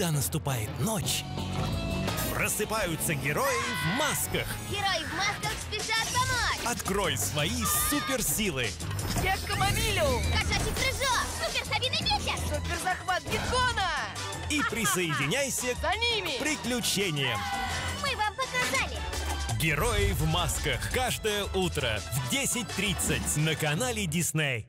Когда наступает ночь, просыпаются герои в масках. Герои в масках спешат помочь! Открой свои суперсилы. Я к Камамилю. Кошачий прыжок! Супер Сабиный ветер! Суперзахват Гидгона. И присоединяйся За ними! к приключениям. Мы вам показали! Герои в масках. Каждое утро в 10.30 на канале Дисней.